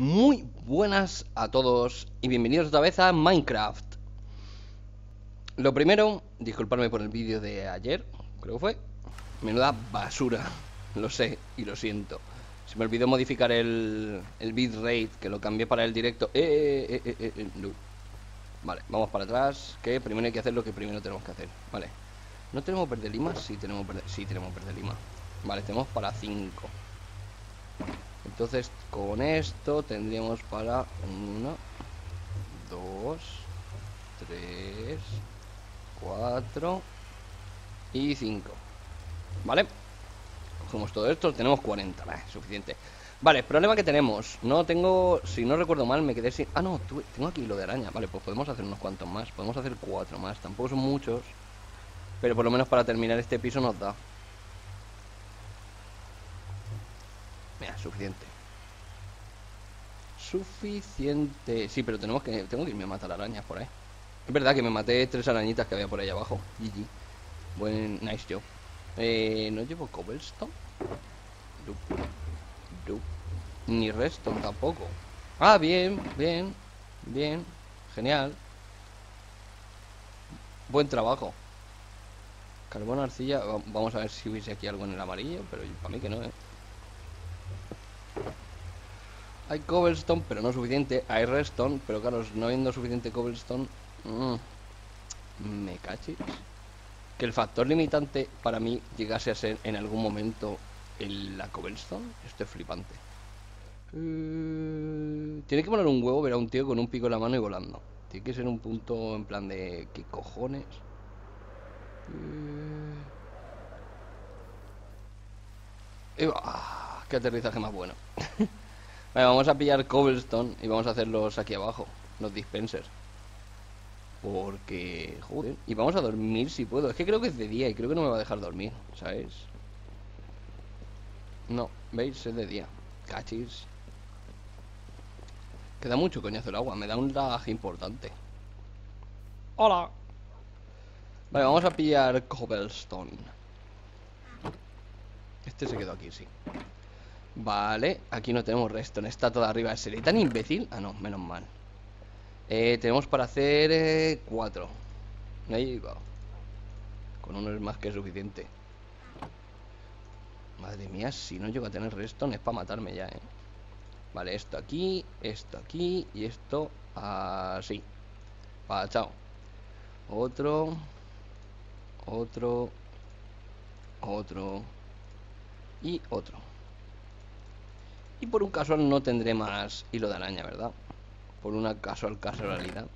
Muy buenas a todos y bienvenidos otra vez a Minecraft. Lo primero, disculparme por el vídeo de ayer, creo que fue. Menuda basura, lo sé y lo siento. Se me olvidó modificar el, el bitrate, que lo cambié para el directo. Eh, eh, eh, eh, eh, no. Vale, vamos para atrás, que primero hay que hacer lo que primero tenemos que hacer. Vale. ¿No tenemos verde lima? Sí, tenemos verde, sí, tenemos verde lima. Vale, tenemos para 5. Entonces, con esto tendríamos para 1, 2, 3, 4 y 5. ¿Vale? Cogemos todo esto, tenemos 40, vale, suficiente. Vale, problema que tenemos. No tengo, si no recuerdo mal, me quedé sin... Ah, no, tengo aquí lo de araña. Vale, pues podemos hacer unos cuantos más. Podemos hacer cuatro más. Tampoco son muchos. Pero por lo menos para terminar este piso nos da. Suficiente. Suficiente. Sí, pero tenemos que. Tengo que irme a matar arañas por ahí. Es verdad que me maté tres arañitas que había por ahí abajo. GG. Buen. Nice job. Eh, ¿No llevo cobblestone? Ni redstone tampoco. Ah, bien, bien. Bien. Genial. Buen trabajo. Carbón, arcilla. va- Vamos a ver si hubiese aquí algo en el amarillo, pero para mí que no, eh. Hay cobblestone, pero no suficiente. Hay redstone, pero claro, no habiendo suficiente cobblestone. mm, me cachis. Que el factor limitante para mí llegase a ser en algún momento el, la cobblestone. Esto es flipante. Eh, tiene que poner un huevo, ver a un tío con un pico en la mano y volando. Tiene que ser un punto en plan de. ¿Qué cojones? Eh, eh, ah, ¡Qué aterrizaje más bueno! Vale, vamos a pillar cobblestone y vamos a hacerlos aquí abajo, los dispensers. Porque, joder, y vamos a dormir si puedo. Es que creo que es de día y creo que no me va a dejar dormir, ¿sabes? No, ¿veis? Es de día. Cachis. Queda mucho coñazo el agua, me da un lag importante. Hola. Vale, vamos a pillar cobblestone. Este se quedó aquí, sí. Vale, aquí no tenemos redstone, está todo arriba. ¿Seré tan imbécil? Ah, no, menos mal. Eh, tenemos para hacer eh, cuatro. Ahí va. Con uno es más que suficiente. Madre mía, si no llego a tener redstone es para matarme ya, eh. Vale, esto aquí, esto aquí y esto así. Pa, chao. Otro. Otro. Otro. Y otro. Y por un casual no tendré más hilo de araña, ¿verdad? Por una casual casualidad.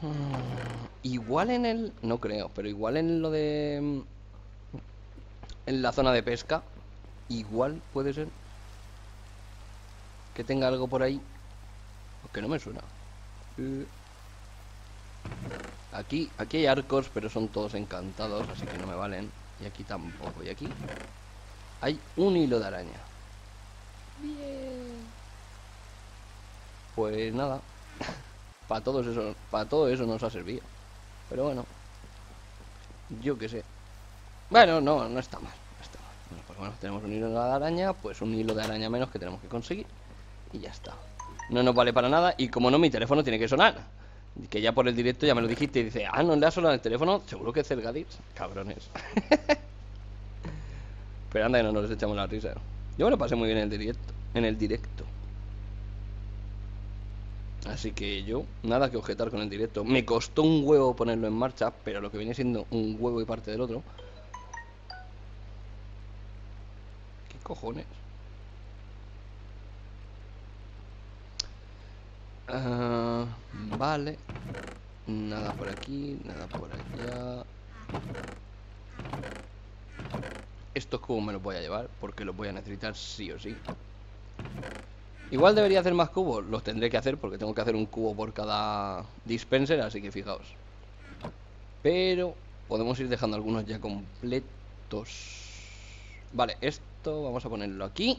Mm, Igual en el... No creo, pero igual en lo de... mm, En la zona de pesca. Igual puede ser. Que tenga algo por ahí. Aunque no me suena. Eh, Aquí, aquí hay arcos, pero son todos encantados, así que no me valen. Y aquí tampoco. Y aquí hay un hilo de araña. Bien. Pues nada. Para todo eso, para todo eso nos ha servido. Pero bueno. Yo qué sé. Bueno, no, no está mal. No está mal. Bueno, pues bueno, tenemos un hilo de araña, pues un hilo de araña menos que tenemos que conseguir. Y ya está. No nos vale para nada. Y como no, mi teléfono tiene que sonar. Que ya por el directo ya me lo dijiste y dice, ah, no le ha sonado el teléfono. Seguro que es el Gadis. Cabrones. Pero anda que no nos echamos la risa. Yo me lo pasé muy bien en el directo. En el directo. Así que yo, nada que objetar con el directo. Me costó un huevo ponerlo en marcha, pero lo que viene siendo un huevo y parte del otro. ¿Qué cojones? Ah, vale. Nada por aquí, nada por allá. Estos cubos me los voy a llevar porque los voy a necesitar sí o sí. Igual debería hacer más cubos, los tendré que hacer porque tengo que hacer un cubo por cada dispenser, así que fijaos. Pero podemos ir dejando algunos ya completos. Vale, esto vamos a ponerlo aquí.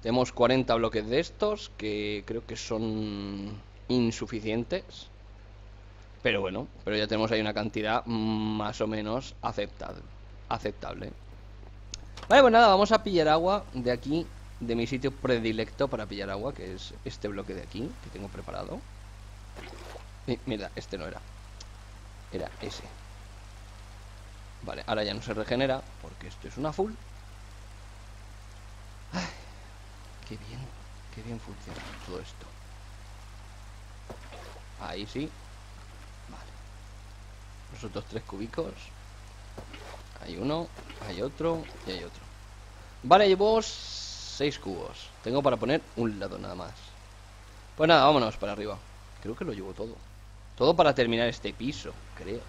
Tenemos 40 bloques de estos que creo que son insuficientes. Pero bueno, pero ya tenemos ahí una cantidad más o menos aceptable. aceptable. Vale, pues nada, vamos a pillar agua de aquí de mi sitio predilecto para pillar agua, que es este bloque de aquí, que tengo preparado. Y, mira, este no era. Era ese. Vale, ahora ya no se regenera, porque esto es una full. Qué bien, qué bien funciona todo esto. Ahí sí. Vale. Los otros tres cúbicos. Hay uno, hay otro y hay otro. Vale, llevo seis cubos. Tengo para poner un lado nada más. Pues nada, vámonos para arriba. Creo que lo llevo todo. Todo para terminar este piso, creo.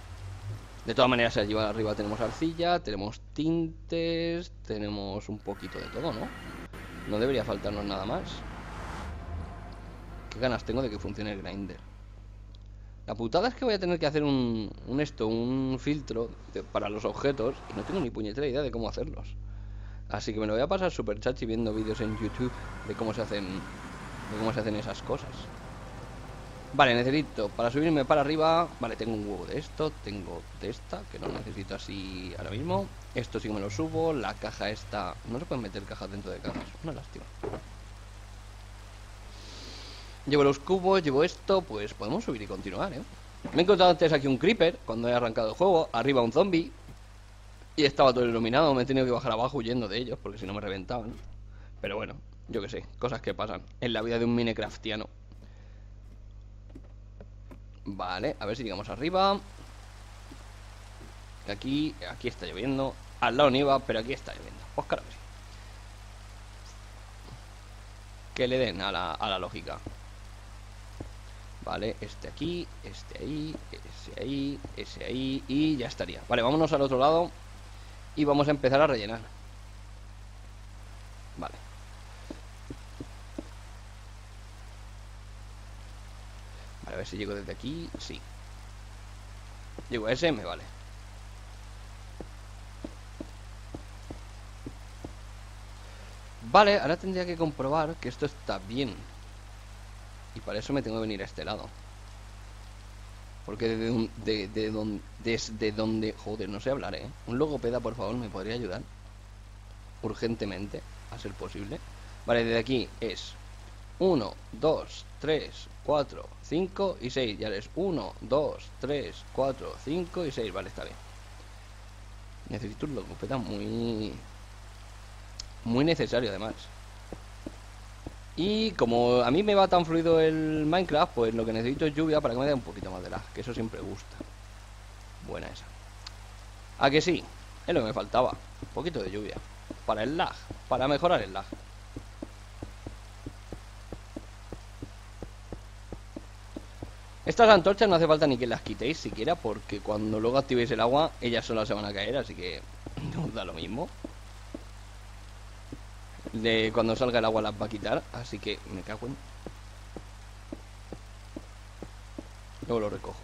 De todas maneras, allí arriba tenemos arcilla, tenemos tintes, tenemos un poquito de todo, ¿no? No debería faltarnos nada más. Qué ganas tengo de que funcione el grinder. La putada es que voy a tener que hacer un, esto, un filtro para los objetos y no tengo ni puñetera idea de cómo hacerlos. Así que me lo voy a pasar super chachi viendo vídeos en YouTube de cómo se hacen de cómo se hacen esas cosas. Vale, necesito para subirme para arriba. Vale, tengo un huevo de esto, tengo de esta, que no necesito así ahora mismo. Esto sí me lo subo. La caja esta. No se pueden meter cajas dentro de cajas. Una lástima. Llevo los cubos, llevo esto, pues podemos subir y continuar, ¿eh? Me he encontrado antes aquí un creeper cuando he arrancado el juego, arriba un zombie y estaba todo iluminado, me he tenido que bajar abajo huyendo de ellos porque si no me reventaban. Pero bueno, yo que sé, cosas que pasan en la vida de un minecraftiano. Vale, a ver si llegamos arriba. Aquí, aquí está lloviendo. Al lado iba, pero aquí está lloviendo. Pues claro que sí. Que le den a la, a la lógica. Vale, este aquí, este ahí, ese ahí, ese ahí y ya estaría. Vale, vámonos al otro lado y vamos a empezar a rellenar. Vale. Vale, a ver si llego desde aquí. Sí. Llego a ese, me vale. Vale, ahora tendría que comprobar que esto está bien. Y para eso me tengo que venir a este lado. Porque de, de, de, donde, desde donde... Joder, no sé hablar, ¿eh? Un logopeda, por favor, ¿me podría ayudar? Urgentemente, a ser posible. Vale, desde aquí es 1, 2, 3, 4, 5 y 6. Ya es 1, 2, 3, 4, 5 y 6. Vale, está bien. Necesito un logopeda muy... Muy necesario, además. Y como a mí me va tan fluido el Minecraft, pues lo que necesito es lluvia para que me dé un poquito más de lag, que eso siempre gusta. Buena esa. ¿A que sí? Es lo que me faltaba. Un poquito de lluvia. Para el lag. Para mejorar el lag. Estas antorchas no hace falta ni que las quitéis siquiera porque cuando luego activéis el agua ellas solo se van a caer, así que no da lo mismo de cuando salga el agua las va a quitar, así que me cago en... Luego lo recojo.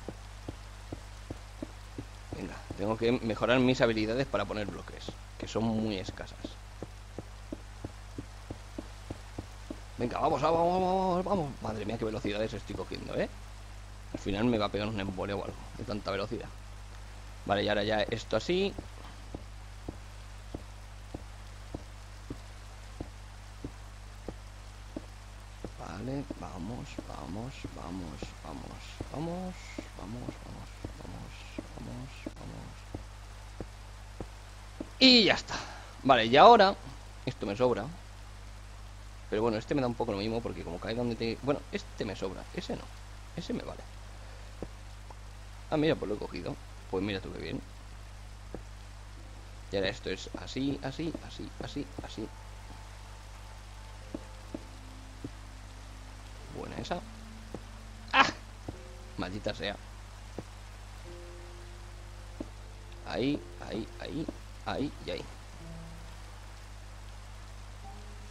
Venga, tengo que mejorar mis habilidades para poner bloques, que son muy escasas. Venga, vamos, vamos, vamos, vamos. Madre mía, qué velocidades estoy cogiendo, ¿eh? Al final me va a pegar un embole o algo de tanta velocidad. Vale, y ahora ya esto así. Vamos, vamos, vamos, vamos, vamos, vamos, vamos, vamos, vamos, vamos. Y ya está. Vale, y ahora, esto me sobra. Pero bueno, este me da un poco lo mismo porque como cae donde te... Bueno, este me sobra, ese no. Ese me vale. Ah, mira, pues lo he cogido. Pues mira tú qué bien. Y ahora esto es así, así, así, así, así, ¡Ah! Maldita sea. Ahí, ahí, ahí, ahí y ahí.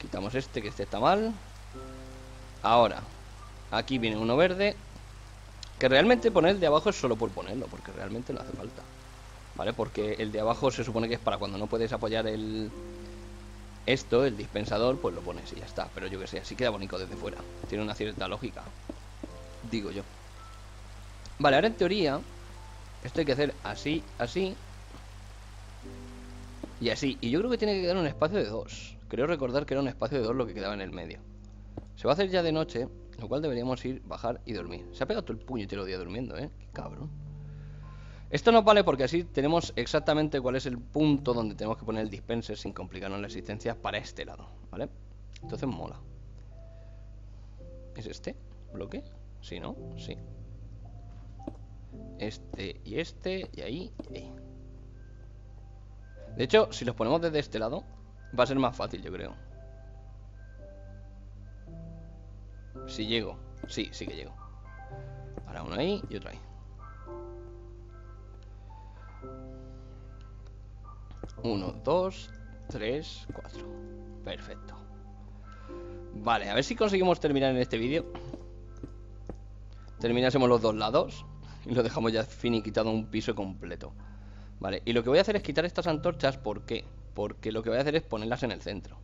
Quitamos este, que este está mal. Ahora, aquí viene uno verde. Que realmente poner el de abajo es solo por ponerlo, porque realmente no hace falta. ¿Vale? Porque el de abajo se supone que es para cuando no puedes apoyar el, esto, el dispensador, pues lo pones y ya está. Pero yo que sé, así queda bonito desde fuera. Tiene una cierta lógica. Digo yo. Vale, ahora en teoría, esto hay que hacer así, así. Y así. Y yo creo que tiene que quedar un espacio de dos. Creo recordar que era un espacio de dos lo que quedaba en el medio. Se va a hacer ya de noche, lo cual deberíamos ir, bajar y dormir. Se ha pegado todo el puñetero día durmiendo, ¿eh? Qué cabrón. Esto nos vale porque así tenemos exactamente cuál es el punto donde tenemos que poner el dispenser sin complicarnos la existencia para este lado, ¿vale? Entonces mola. ¿Es este bloque? Sí, ¿no? Sí. Este y este y ahí y ahí. De hecho, si los ponemos desde este lado, va a ser más fácil, yo creo. Si llego. Sí, sí que llego. Ahora uno ahí y otro ahí. Uno, dos, tres, cuatro. Perfecto. Vale, a ver si conseguimos terminar en este vídeo. Terminásemos los dos lados. Y lo dejamos ya finiquitado un piso completo. Vale, y lo que voy a hacer es quitar estas antorchas. ¿Por qué? Porque lo que voy a hacer es ponerlas en el centro.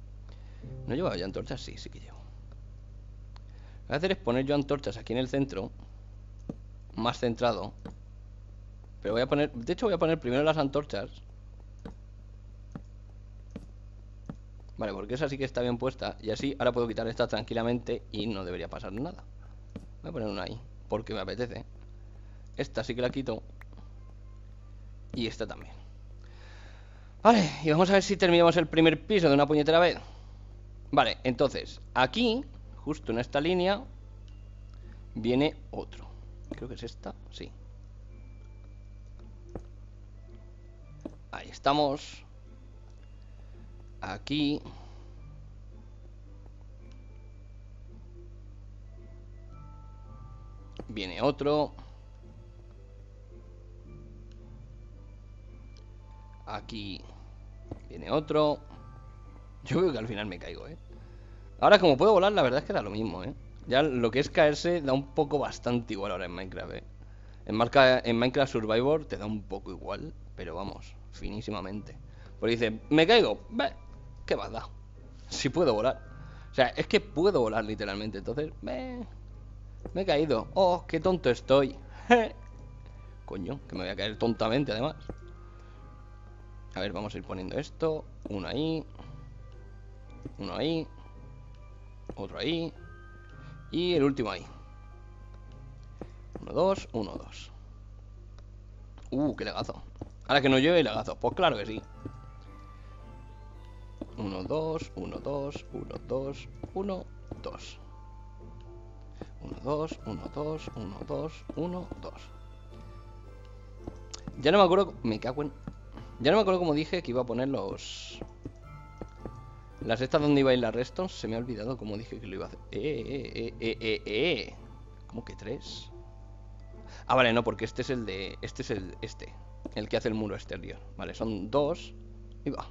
¿No llevo ya antorchas? Sí, sí que llevo. Lo que voy a hacer es poner yo antorchas aquí en el centro. Más centrado. Pero voy a poner... De hecho voy a poner primero las antorchas. Vale, porque esa sí que está bien puesta. Y así ahora puedo quitar esta tranquilamente y no debería pasar nada. Voy a poner una ahí, porque me apetece. Esta sí que la quito. Y esta también. Vale, y vamos a ver si terminamos el primer piso de una puñetera vez. Vale, entonces, aquí, justo en esta línea, viene otro. Creo que es esta, sí. Ahí estamos. Aquí. Viene otro. Aquí viene otro. Yo creo que al final me caigo, ¿eh? Ahora como puedo volar, la verdad es que da lo mismo, ¿eh? Ya lo que es caerse da un poco bastante igual ahora en Minecraft, ¿eh? En, marca, en Minecraft Survivor te da un poco igual, pero vamos, finísimamente. Porque dice, me caigo, ve, ¿qué más? Si puedo volar. O sea, es que puedo volar literalmente, entonces, me he caído. Oh, qué tonto estoy. Coño, que me voy a caer tontamente además. A ver, vamos a ir poniendo esto. Uno ahí. Uno ahí. Otro ahí. Y el último ahí. Uno, dos, uno, dos. Uh, qué legazo. Ahora que no llueve, legazo. Pues claro que sí. Uno, dos, uno, dos, uno, dos, uno, dos. Uno, dos, uno, dos, uno, dos, uno, dos. Ya no me acuerdo. Me cago en. Ya no me acuerdo cómo dije que iba a poner los... Las estas donde iba a ir la Reston. Se me ha olvidado cómo dije que lo iba a hacer. Eh, eh, eh, eh, eh, ¿Cómo que tres? Ah, vale, no, porque este es el de... Este es el... Este. El que hace el muro exterior. Vale, son dos. Y va.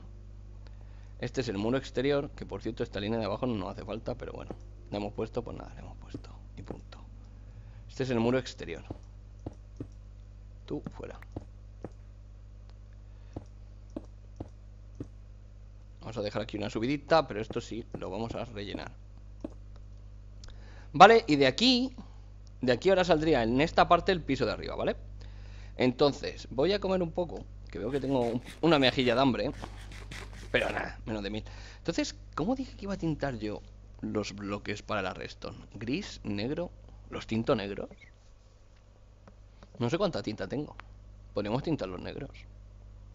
Este es el muro exterior. Que por cierto, esta línea de abajo no hace falta, pero bueno. Le hemos puesto, pues nada, le hemos puesto. Y punto. Este es el muro exterior. Tú, fuera. Vamos a dejar aquí una subidita, pero esto sí, lo vamos a rellenar. Vale, y de aquí, de aquí ahora saldría en esta parte el piso de arriba, ¿vale? Entonces, voy a comer un poco, que veo que tengo una mejilla de hambre. Pero nada, menos de mil. Entonces, ¿cómo dije que iba a tintar yo los bloques para la redstone? ¿Gris, negro? ¿Los tinto negros? No sé cuánta tinta tengo. Podríamos tintar los negros.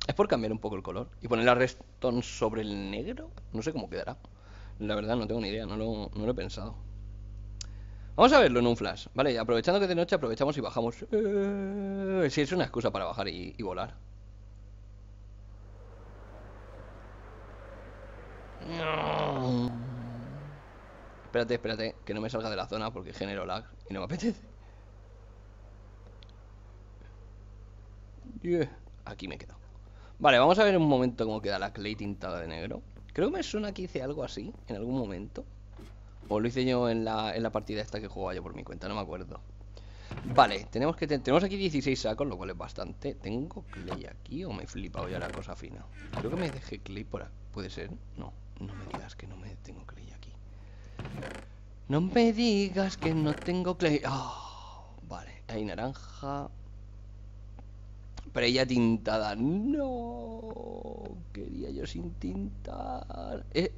Es por cambiar un poco el color. Y poner la redstone sobre el negro. No sé cómo quedará. La verdad no tengo ni idea, no lo, he pensado. Vamos a verlo en un flash. Vale, aprovechando que de noche aprovechamos y bajamos. Eh, si es una excusa para bajar y volar. Espérate, espérate, que no me salga de la zona porque genero lag y no me apetece. Aquí me quedo. Vale, vamos a ver un momento cómo queda la clay tintada de negro. Creo que me suena que hice algo así en algún momento. O lo hice yo en la, en la partida esta que jugaba yo por mi cuenta, no me acuerdo. Vale, tenemos que tenemos aquí 16 sacos, lo cual es bastante. ¿Tengo clay aquí o me he flipado ya la cosa fina? Creo que me dejé clay por aquí. ¿Puede ser? No, no me digas que no me tengo clay aquí. No me digas que no tengo clay. Oh, vale, hay naranja. Pero ella tintada. No. Quería yo sin tintar. Eh,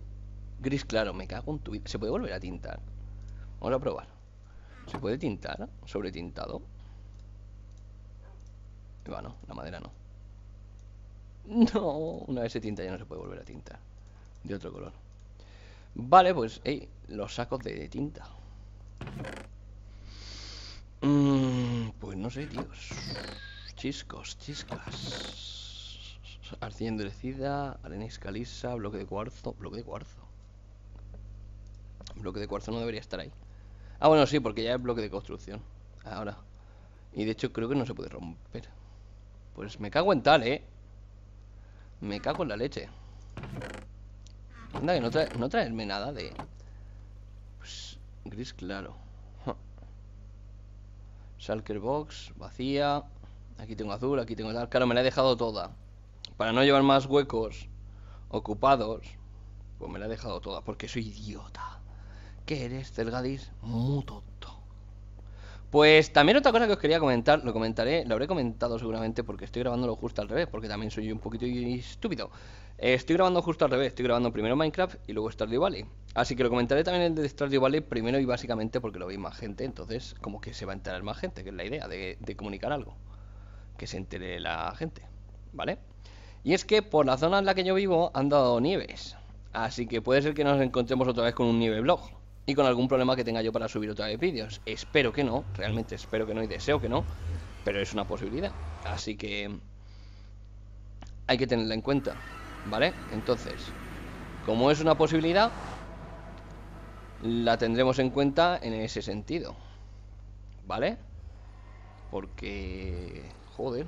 Gris claro, me cago en tu vida. ¿Se puede volver a tintar? Vamos a probar. ¿Se puede tintar sobre tintado? Bueno, la madera no. No, una vez se tinta ya no se puede volver a tintar. De otro color. Vale, pues, los sacos de tinta. Mm, pues no sé, tíos. Chiscos, chiscas. Arcilla endurecida, arena escalisa, bloque de cuarzo. Bloque de cuarzo. Bloque de cuarzo no debería estar ahí. Ah, bueno, sí, porque ya es bloque de construcción. Ahora. Y de hecho creo que no se puede romper. Pues me cago en tal, ¿eh? Me cago en la leche. Anda, que no, trae, no traerme nada de... Pues, gris claro. Salker box, vacía. Aquí tengo azul, aquí tengo tal. Claro, me la he dejado toda. Para no llevar más huecos ocupados, pues me la he dejado toda, porque soy idiota. ¿Qué eres, Celgadis? Muy tonto. Pues también otra cosa que os quería comentar, lo comentaré, lo habré comentado seguramente porque estoy grabándolo justo al revés, porque también soy un poquito estúpido. Eh, estoy grabando justo al revés, estoy grabando primero Minecraft y luego Stardew Valley. Así que lo comentaré también el de Stardew Valley primero y básicamente porque lo veis más gente, entonces como que se va a enterar más gente, que es la idea de, de comunicar algo. Que se entere la gente, ¿vale? Y es que por la zona en la que yo vivo han dado nieves. Así que puede ser que nos encontremos otra vez con un nieve blog y con algún problema que tenga yo para subir otra vez vídeos. Espero que no, realmente espero que no y deseo que no, pero es una posibilidad. Así que hay que tenerla en cuenta, ¿vale? Entonces, como es una posibilidad, la tendremos en cuenta en ese sentido, ¿vale? Porque, joder.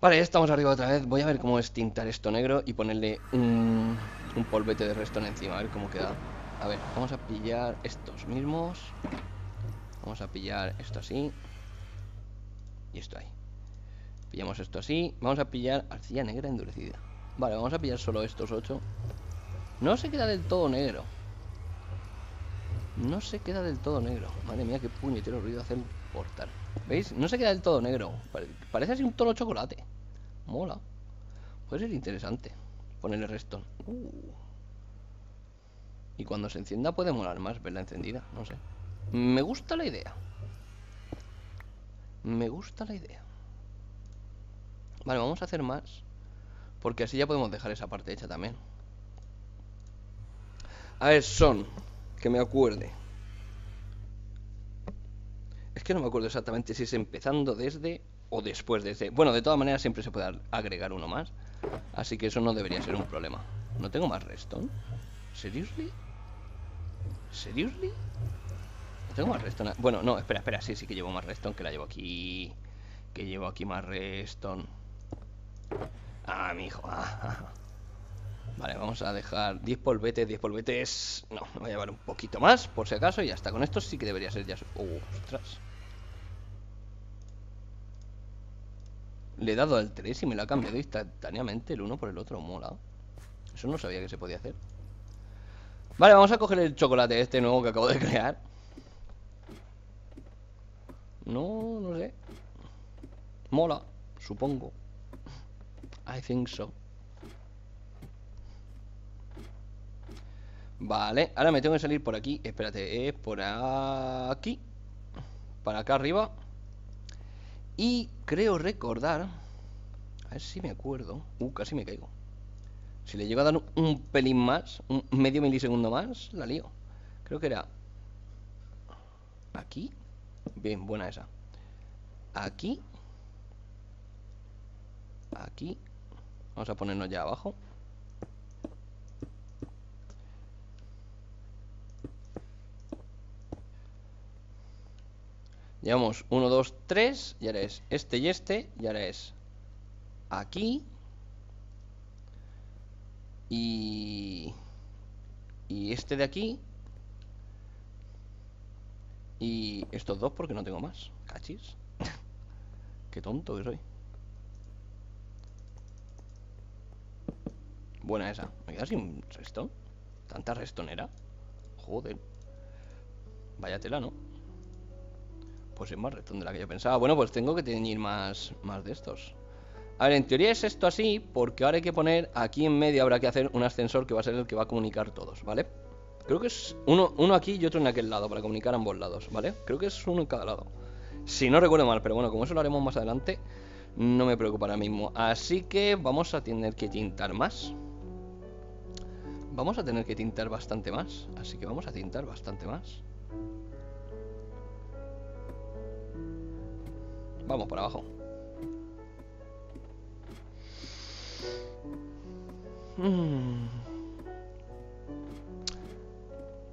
Vale, estamos arriba otra vez. Voy a ver cómo es tintar esto negro y ponerle un un polvete de restón encima, a ver cómo queda. A ver, vamos a pillar estos mismos. Vamos a pillar esto así. Y esto ahí. Pillamos esto así. Vamos a pillar arcilla negra endurecida. Vale, vamos a pillar solo estos ocho. No se queda del todo negro. No se queda del todo negro. Madre mía, qué puñetero ruido hace el portal. ¿Veis? No se queda del todo negro. Parece así un tono chocolate. Mola. Puede ser interesante. Ponerle resto. Uh. Y cuando se encienda puede molar más verla encendida, no sé. Me gusta la idea. Me gusta la idea. Vale, vamos a hacer más. Porque así ya podemos dejar esa parte hecha también. A ver, son. Que me acuerde. Es que no me acuerdo exactamente si es empezando desde o después desde. Bueno, de todas maneras siempre se puede agregar uno más. Así que eso no debería ser un problema. ¿No tengo más redstone? ¿Seriously? ¿Seriously? ¿No tengo más redstone? Bueno, no, espera, espera, sí, sí que llevo más redstone, que la llevo aquí. Que llevo aquí más redstone. Ah, mi hijo. Ah, vale, vamos a dejar 10 polvetes, 10 polvetes. No, me voy a llevar un poquito más, por si acaso, y hasta con esto sí que debería ser ya. Uh, ostras. Le he dado al 3 y me lo ha cambiado instantáneamente el uno por el otro. Mola. Eso no sabía que se podía hacer. Vale, vamos a coger el chocolate este nuevo que acabo de crear. No, no sé. Mola, supongo. I think so. Vale, ahora me tengo que salir por aquí. Espérate, es por aquí. Para acá arriba. Y creo recordar... A ver si me acuerdo. Uh, casi me caigo. Si le llego a dar un pelín más, un medio milisegundo más, la lío. Creo que era... Aquí. Bien, buena esa. Aquí. Aquí. Vamos a ponernos ya abajo. Llevamos 1, 2, 3 Y ahora es este y este Y ahora es aquí. Y Y este de aquí. Y estos dos porque no tengo más. Cachis. Qué tonto que soy. Buena esa. Me queda sin resto. Tanta restonera. Joder. Vaya tela, ¿no? Pues es más retón de la que yo pensaba. Bueno, pues tengo que teñir más, más de estos. A ver, en teoría es esto así, porque ahora hay que poner aquí en medio, habrá que hacer un ascensor que va a ser el que va a comunicar todos, ¿vale? Creo que es uno, uno aquí y otro en aquel lado, para comunicar ambos lados, ¿vale? Creo que es uno en cada lado. Si no recuerdo mal, pero bueno, como eso lo haremos más adelante, no me preocupa ahora mismo. Así que vamos a tener que tintar más. Vamos a tener que tintar bastante más. Así que vamos a tintar bastante más. Vamos para abajo. Mm.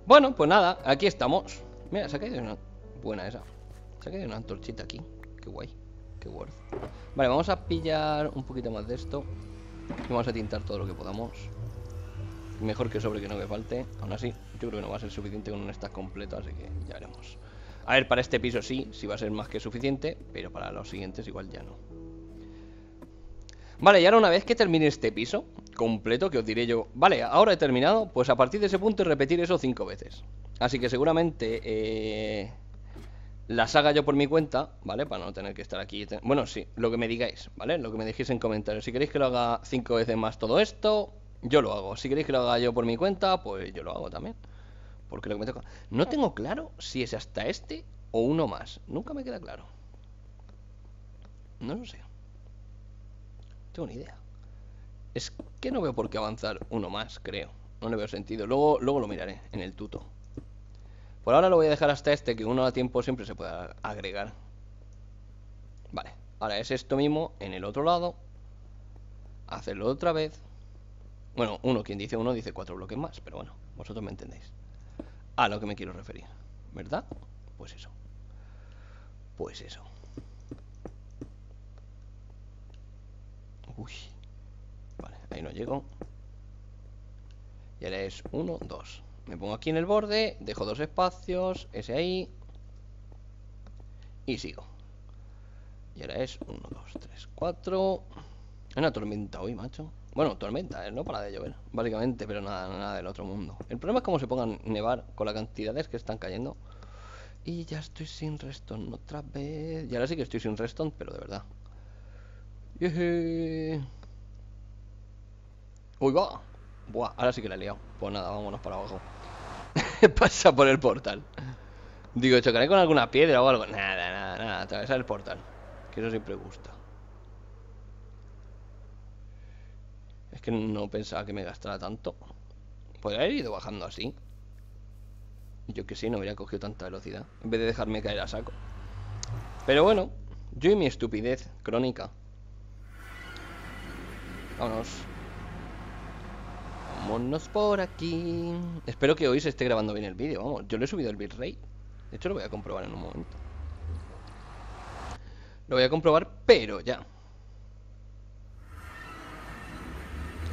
Bueno, pues nada, aquí estamos. Mira, se ha caído una buena esa. Se ha caído una antorchita aquí. Qué guay, qué worth. Vale, vamos a pillar un poquito más de esto. Y vamos a tintar todo lo que podamos. Mejor que sobre que no me falte. Aún así, yo creo que no va a ser suficiente con un stack completo, así que ya veremos. A ver, para este piso sí, sí va a ser más que suficiente, pero para los siguientes igual ya no. Vale, y ahora una vez que termine este piso completo, que os diré yo, vale, ahora he terminado, pues a partir de ese punto repetir eso cinco veces. Así que seguramente eh, las haga yo por mi cuenta, ¿vale? Para no tener que estar aquí. Bueno, sí, lo que me digáis, ¿vale? Lo que me dejéis en comentarios. Si queréis que lo haga cinco veces más todo esto, yo lo hago. Si queréis que lo haga yo por mi cuenta, pues yo lo hago también. Porque lo que me toca. No tengo claro si es hasta este o uno más. Nunca me queda claro. No lo sé tengo ni idea. Es que no veo por qué avanzar uno más, creo. No le veo sentido. Luego, luego lo miraré en el tuto. Por ahora lo voy a dejar hasta este, que uno a tiempo siempre se puede agregar. Vale, ahora es esto mismo en el otro lado. Hacerlo otra vez. Bueno, uno, quien dice uno, dice cuatro bloques más, pero bueno, vosotros me entendéis. A lo que me quiero referir, ¿verdad? Pues eso. Pues eso. Uy. Vale, ahí no llego. Y ahora es 1, 2. Me pongo aquí en el borde, dejo dos espacios, ese ahí. Y sigo. Y ahora es 1, 2, 3, 4. Hay una tormenta hoy, macho. Bueno, tormenta, ¿eh? no para de llover, básicamente, pero nada, nada del otro mundo. El problema es cómo se pongan nevar con las cantidades que están cayendo. Y ya estoy sin reston otra vez. Y ahora sí que estoy sin reston, pero de verdad. Uy, va. Buah, ahora sí que la he liado. Pues nada, vámonos para abajo. Pasa por el portal. Digo, chocaré con alguna piedra o algo. Nada, nada, nada. Atravesar el portal. Que eso siempre gusta. Que no pensaba que me gastara tanto. Podría haber ido bajando así. Yo que sí, no hubiera cogido tanta velocidad. En vez de dejarme caer a saco. Pero bueno, yo y mi estupidez crónica. Vámonos. Vámonos por aquí. Espero que hoy se esté grabando bien el vídeo. Vamos, yo le he subido el bitrate. De hecho, lo voy a comprobar en un momento. Lo voy a comprobar, pero ya.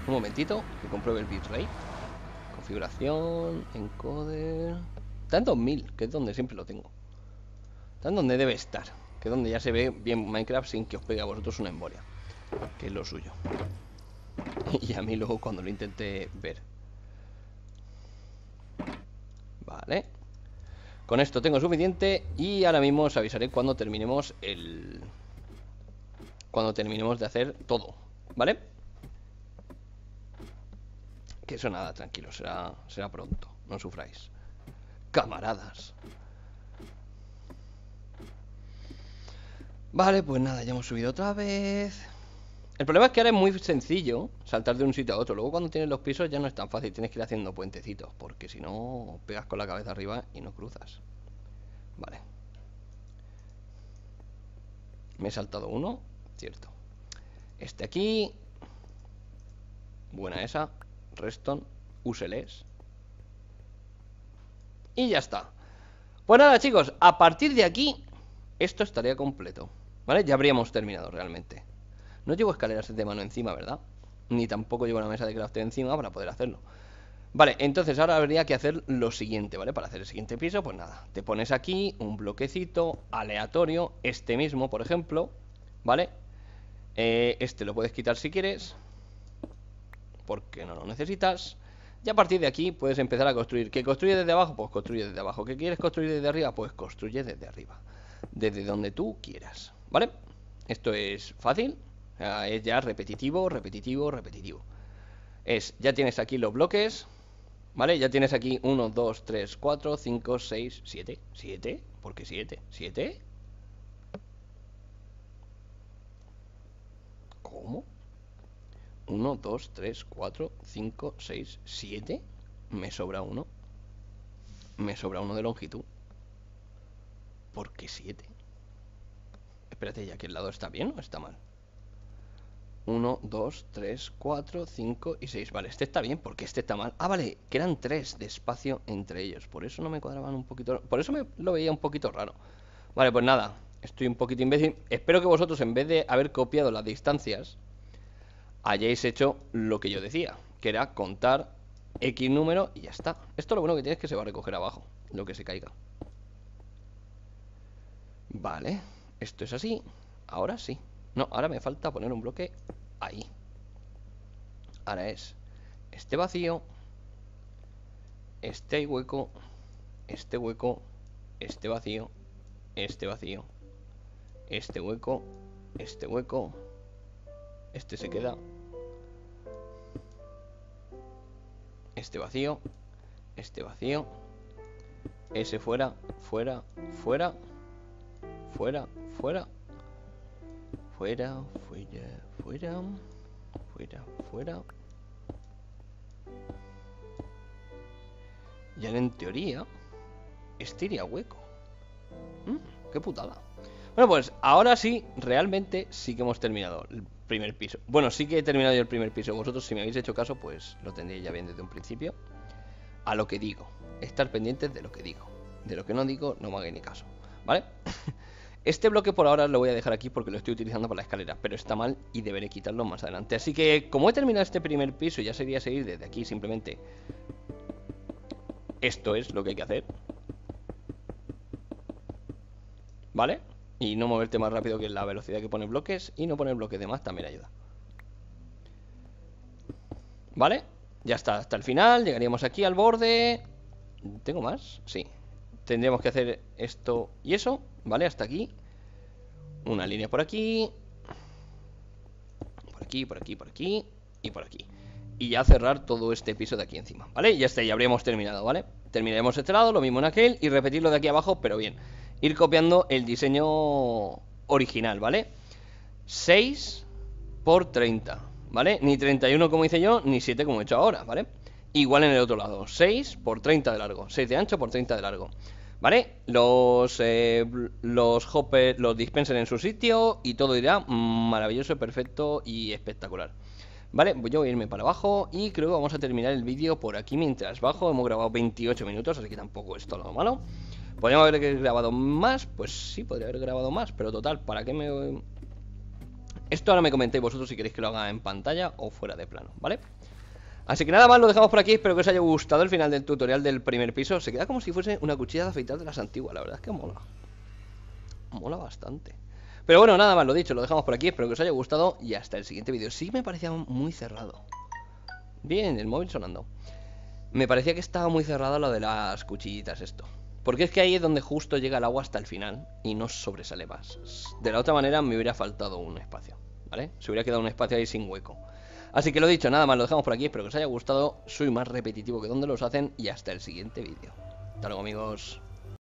Un momentito, que compruebe el bitrate. Configuración, encoder. Está en 2000, que es donde siempre lo tengo. Está en donde debe estar. Que es donde ya se ve bien Minecraft sin que os pegue a vosotros una embolia. Que es lo suyo. y a mí luego cuando lo intenté ver. Vale. Con esto tengo suficiente y ahora mismo os avisaré cuando terminemos el... Cuando terminemos de hacer todo, ¿vale? Que eso nada, tranquilo, será, será pronto, no sufráis. Camaradas. Vale, pues nada, ya hemos subido otra vez. El problema es que ahora es muy sencillo saltar de un sitio a otro. Luego cuando tienes los pisos ya no es tan fácil. Tienes que ir haciendo puentecitos. Porque si no, pegas con la cabeza arriba y no cruzas. Vale. Me he saltado uno. Cierto. Este aquí. Buena esa. Reston. Úseles. Y ya está. Pues nada, chicos. A partir de aquí, esto estaría completo. ¿Vale? Ya habríamos terminado realmente. No llevo escaleras de mano encima, ¿verdad? Ni tampoco llevo una mesa de crafteo encima para poder hacerlo. Vale, entonces ahora habría que hacer lo siguiente, ¿vale? Para hacer el siguiente piso, pues nada, te pones aquí un bloquecito aleatorio, este mismo, por ejemplo, ¿vale? Eh, este lo puedes quitar si quieres, porque no lo necesitas. Y a partir de aquí puedes empezar a construir. ¿Que construye desde abajo? Pues construye desde abajo. ¿Que quieres construir desde arriba? Pues construye desde arriba. Desde donde tú quieras, ¿vale? Esto es fácil es ya repetitivo, repetitivo, repetitivo. Es, ya tienes aquí los bloques, ¿vale? Ya tienes aquí 1, 2, 3, 4, 5, 6, 7. ¿7? ¿Por qué 7? ¿7? ¿Cómo? 1, 2, 3, 4, 5, 6, 7. Me sobra uno. Me sobra uno de longitud. ¿Por qué 7? Espérate, ¿y aquí el lado está bien o está mal? 1, 2, 3, 4, 5 y 6 Vale, este está bien, porque este está mal Ah, vale, que eran 3 de espacio entre ellos Por eso no me cuadraban un poquito Por eso me lo veía un poquito raro Vale, pues nada, estoy un poquito imbécil Espero que vosotros en vez de haber copiado las distancias Hayáis hecho lo que yo decía Que era contar X número y ya está. Esto lo bueno que tiene es que se va a recoger abajo Lo que se caiga. Vale, esto es así. Ahora sí. No, ahora me falta poner un bloque ahí. Ahora es este vacío, este hueco, este hueco, este vacío, este vacío, este hueco, este hueco, este se queda, este vacío, este vacío, ese fuera, fuera, fuera, fuera, fuera, Fuera, fuera, fuera. Fuera, fuera. Ya en teoría, este iría hueco. Mm, qué putada. Bueno, pues ahora sí, realmente sí que hemos terminado primer piso. Bueno, sí que he terminado yo el primer piso. Vosotros, si me habéis hecho caso, pues lo tendréis ya bien desde un principio. A lo que digo. Estar pendientes de lo que digo. De lo que no digo, no me hagáis ni caso. ¿Vale? Este bloque por ahora lo voy a dejar aquí porque lo estoy utilizando para la escalera, pero está mal y deberé quitarlo más adelante. Así que como he terminado este primer piso, ya sería seguir desde aquí simplemente. Esto es lo que hay que hacer. ¿Vale? Y no moverte más rápido que la velocidad que pone bloques y no poner bloques de más también ayuda. ¿Vale? Ya está, hasta el final, llegaríamos aquí al borde. ¿Tengo más? Sí. Tendríamos que hacer esto y eso ¿Vale? Hasta aquí Una línea por aquí Por aquí, por aquí, por aquí Y por aquí Y ya cerrar todo este piso de aquí encima ¿Vale? Ya está, ya habríamos terminado, ¿vale? Terminaremos este lado, lo mismo en aquel Y repetirlo de aquí abajo, pero bien Ir copiando el diseño original, ¿vale? 6 por 30 ¿Vale? Ni 31 como hice yo, ni 7 como he hecho ahora, ¿vale? Igual en el otro lado 6 por 30 de largo 6 de ancho por 30 de largo ¿Vale? Los, eh, los hoppers los dispensen en su sitio y todo irá maravilloso, perfecto y espectacular. Vale, pues yo voy a irme para abajo y creo que vamos a terminar el vídeo por aquí mientras bajo. Hemos grabado 28 minutos, así que tampoco es todo lo malo. ¿Podríamos haber grabado más? Pues sí, podría haber grabado más, pero total, ¿para qué me...? Esto ahora me comentéis vosotros si queréis que lo haga en pantalla o fuera de plano, ¿vale? Así que nada más, lo dejamos por aquí. Espero que os haya gustado el final del tutorial del primer piso. Se queda como si fuese una cuchilla de afeitar de las antiguas. La verdad es que mola. Mola bastante. Pero bueno, nada más, lo dicho, lo dejamos por aquí. Espero que os haya gustado y hasta el siguiente vídeo. Sí me parecía muy cerrado. Bien, el móvil sonando. Me parecía que estaba muy cerrado lo de las cuchillitas esto. Porque es que ahí es donde justo llega el agua hasta el final y no sobresale más. De la otra manera me hubiera faltado un espacio, ¿vale? Se hubiera quedado un espacio ahí sin hueco. Así que lo dicho, nada más, lo dejamos por aquí. Espero que os haya gustado. Soy más repetitivo que donde los hacen. Y hasta el siguiente vídeo. Hasta luego, amigos.